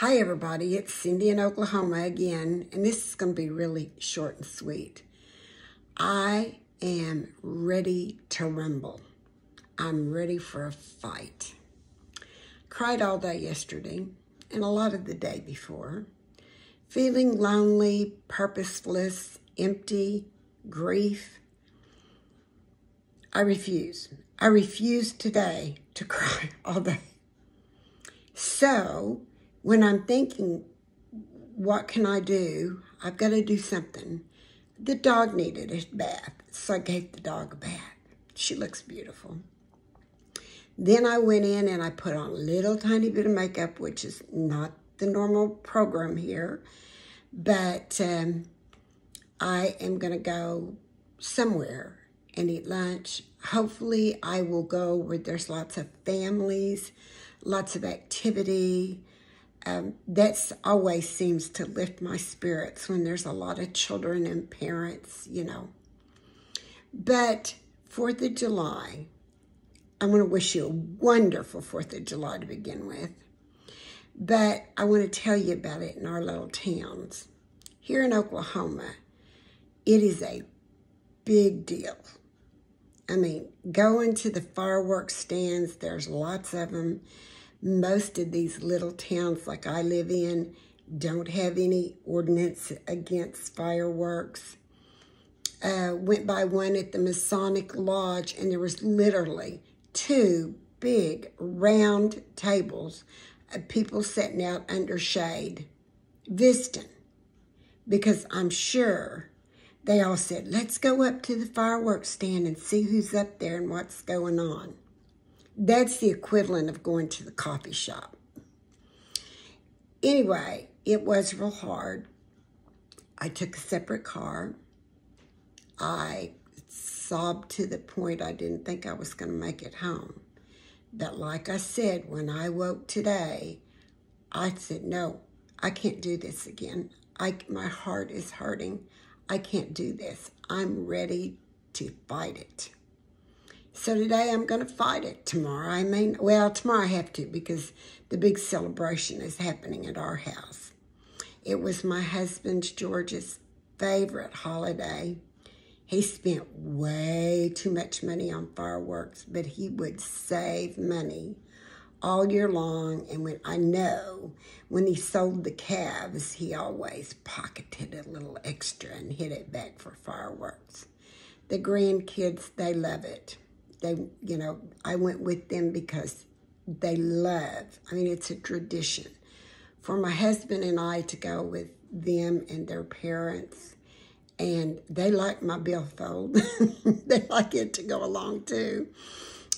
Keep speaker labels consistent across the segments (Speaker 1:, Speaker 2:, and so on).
Speaker 1: Hi, everybody. It's Cindy in Oklahoma again, and this is going to be really short and sweet. I am ready to rumble. I'm ready for a fight. Cried all day yesterday and a lot of the day before. Feeling lonely, purposeless, empty, grief. I refuse. I refuse today to cry all day. So, when I'm thinking, what can I do? I've got to do something. The dog needed a bath, so I gave the dog a bath. She looks beautiful. Then I went in and I put on a little tiny bit of makeup, which is not the normal program here, but um, I am going to go somewhere and eat lunch. Hopefully, I will go where there's lots of families, lots of activity, um, that's always seems to lift my spirits when there's a lot of children and parents, you know. But 4th of July, I want to wish you a wonderful 4th of July to begin with. But I want to tell you about it in our little towns. Here in Oklahoma, it is a big deal. I mean, going to the fireworks stands, there's lots of them most of these little towns like I live in don't have any ordinance against fireworks. Uh, went by one at the Masonic Lodge and there was literally two big round tables of people sitting out under shade, visiting, because I'm sure they all said, let's go up to the fireworks stand and see who's up there and what's going on. That's the equivalent of going to the coffee shop. Anyway, it was real hard. I took a separate car. I sobbed to the point I didn't think I was going to make it home. But like I said, when I woke today, I said, no, I can't do this again. I, my heart is hurting. I can't do this. I'm ready to fight it. So today I'm going to fight it. Tomorrow I mean, well, tomorrow I have to because the big celebration is happening at our house. It was my husband George's favorite holiday. He spent way too much money on fireworks, but he would save money all year long. And when I know when he sold the calves, he always pocketed a little extra and hid it back for fireworks. The grandkids, they love it. They, you know, I went with them because they love, I mean, it's a tradition for my husband and I to go with them and their parents. And they like my billfold. they like it to go along too.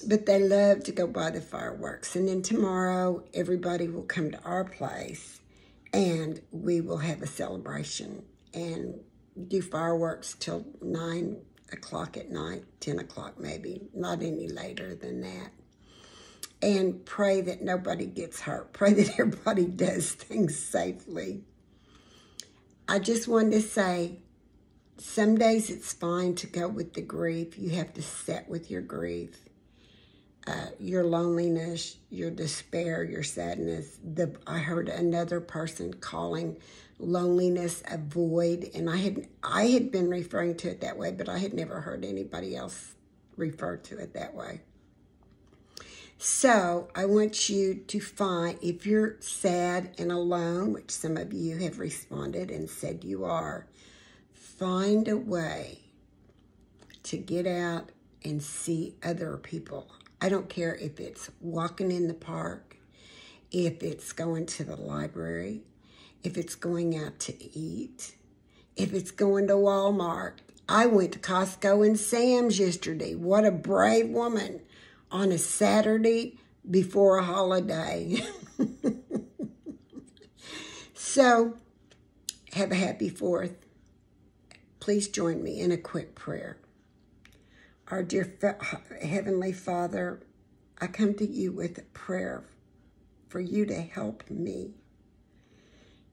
Speaker 1: But they love to go by the fireworks. And then tomorrow, everybody will come to our place and we will have a celebration and do fireworks till 9 o'clock at night, 10 o'clock maybe, not any later than that. And pray that nobody gets hurt. Pray that everybody does things safely. I just wanted to say, some days it's fine to go with the grief. You have to sit with your grief. Your loneliness, your despair, your sadness. The I heard another person calling loneliness a void, and I had I had been referring to it that way, but I had never heard anybody else refer to it that way. So I want you to find if you're sad and alone, which some of you have responded and said you are, find a way to get out and see other people I don't care if it's walking in the park, if it's going to the library, if it's going out to eat, if it's going to Walmart. I went to Costco and Sam's yesterday. What a brave woman on a Saturday before a holiday. so, have a happy fourth. Please join me in a quick prayer. Our dear Heavenly Father, I come to you with a prayer for you to help me,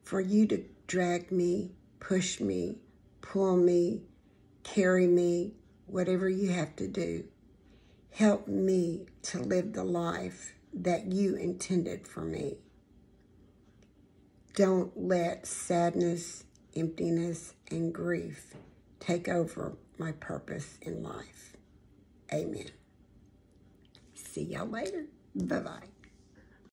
Speaker 1: for you to drag me, push me, pull me, carry me, whatever you have to do. Help me to live the life that you intended for me. don't let sadness, emptiness, and grief take over my purpose in life. Amen. See y'all later. Bye-bye.